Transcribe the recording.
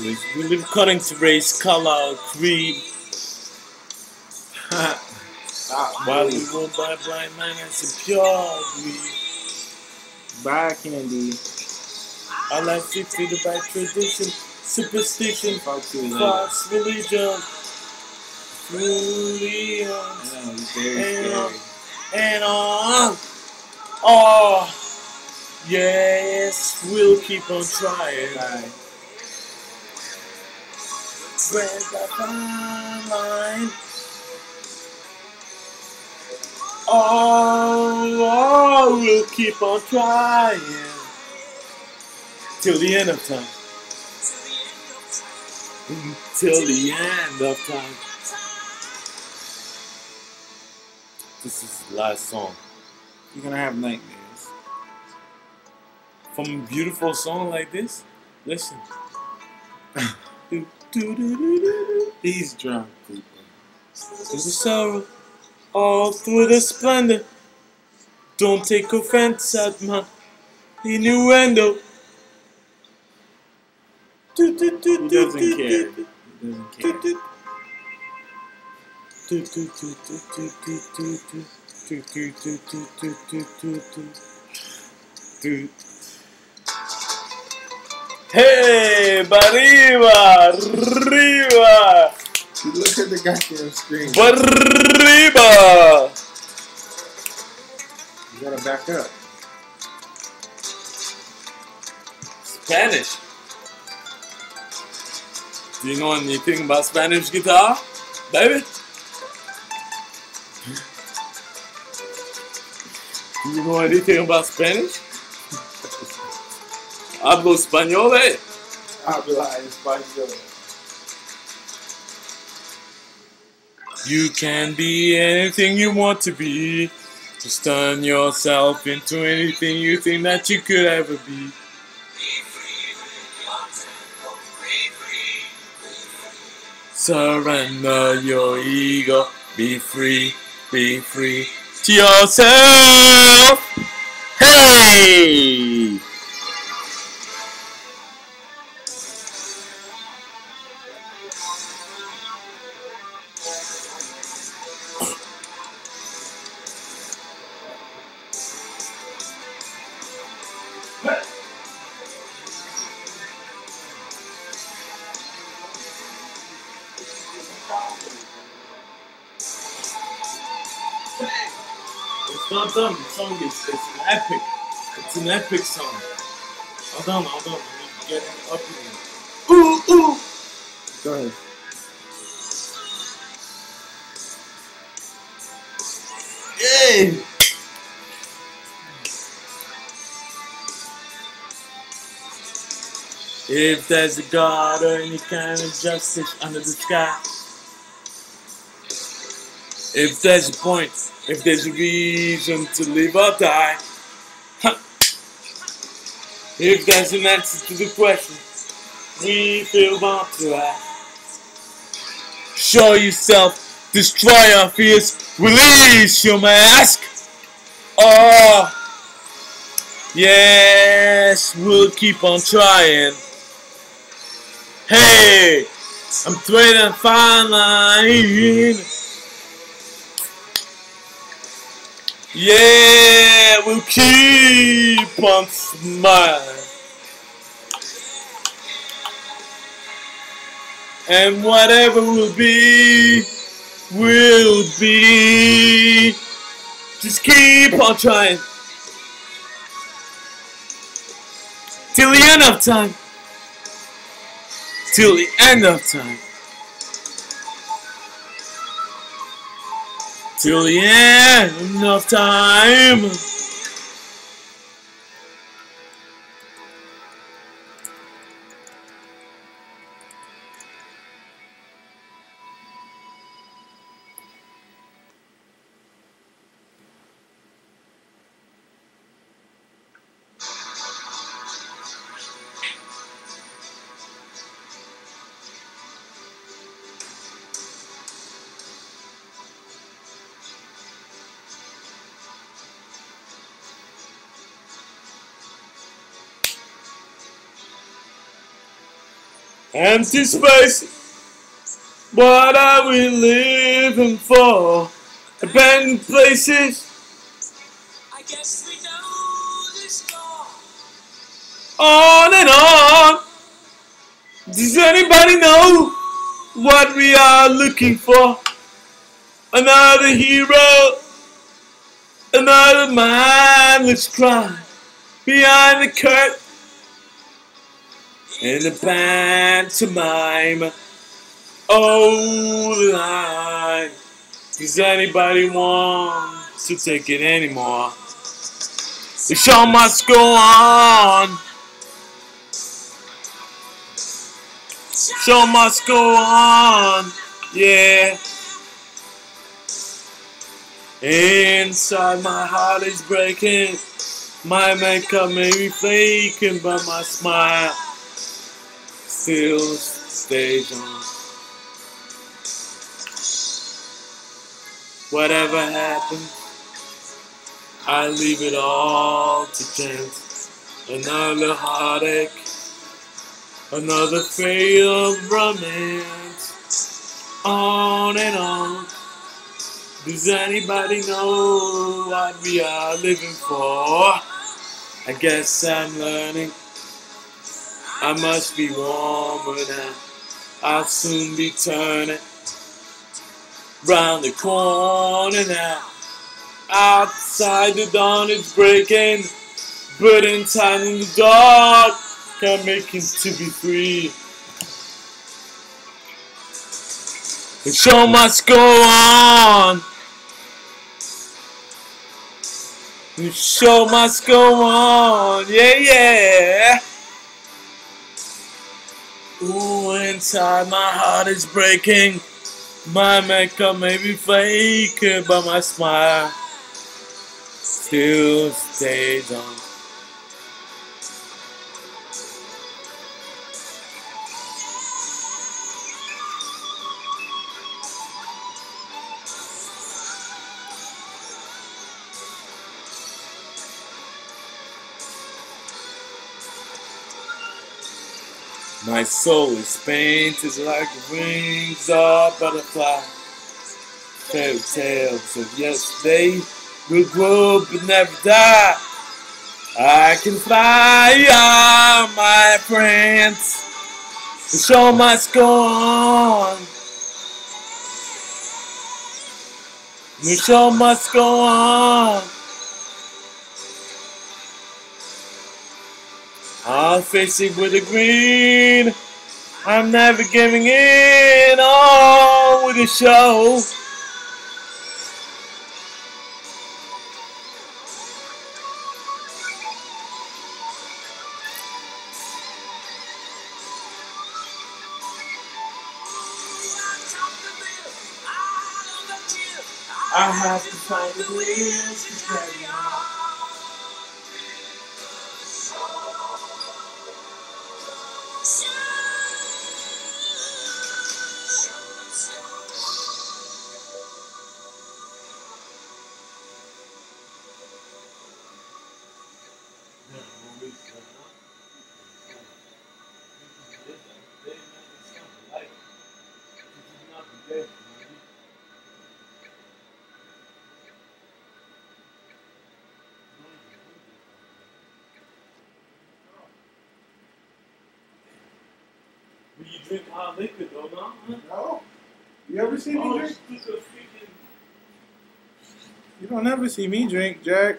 We live according to race, color, creed. While we ruled by blind man and greed. Bye, Candy. Our life dictated by tradition, superstition, Fuck you later. false religion, religion, I know, it's very And, scary. and on. Oh, yes, we'll keep on trying. Bye. Spread the fine line. Oh, oh, we'll keep on trying till the end of time. Till the end of time. This is the last song. You're gonna have nightmares. From a beautiful song like this, listen. He's drunk, people. Through the sorrow, all through the splendor. Don't take offense at my innuendo. Do, do, do, He do, doesn't care. He doesn't care. Hey, arriba, arriba. You look at the goddamn screen. Arriba! You gotta back up. Spanish. Do you know anything about Spanish guitar, baby? Do you know anything about Spanish? Hablo español, eh? Habla español. You can be anything you want to be. Just turn yourself into anything you think that you could ever be. Be free, be free, be free. Surrender your ego. Be free, be free to yourself. Hey! Not done. The song is it's an epic. It's an epic song. Hold on, hold on. Let me get it up again. Ooh, ooh. Go ahead. Yay! If there's a God or any kind of justice under the sky, if there's a point, if there's a reason to live or die, if there's an answer to the question we feel born to ask, show yourself, destroy our fears, release your mask. Oh, yes, we'll keep on trying. Hey, I'm trading fine line. Yeah, we'll keep on smiling. And whatever will be, will be. Just keep on trying. Till the end of time. Till the end of time. Till the end of time. Empty spaces. What are we living for? Abandoned places. I guess we know this score. On and on. Does anybody know what we are looking for? Another hero. Another mindless crime. Behind the curtain. In the pantomime. Oh, line. Does anybody want to take it anymore? The show must go on. Show must go on. Yeah. Inside my heart is breaking. My makeup may be faking, but my smile still stays on. Whatever happens, I leave it all to chance. Another heartache, another failed romance. On and on. Does anybody know what we are living for? I guess I'm learning. I must be warmer now. I'll soon be turning round the corner now. Outside the dawn is breaking, but in time in the dark, I'm making to be free. The show must go on. The show must go on. Yeah, yeah. Ooh, inside my heart is breaking. My makeup may be fake, but my smile still stays on. My soul is painted like wings of butterfly. Fairy tales of yesterday will grow but never die. I can fly, ah, my friends. The show must go on. The show must go on. I'll face it with a green. I'm never giving in. On with the show. I have to find the wheels to carry on. You drink hot liquor though, no? Huh? No. You ever see me Oh, drink? it's just a freaking- You don't ever see me drink, Jack.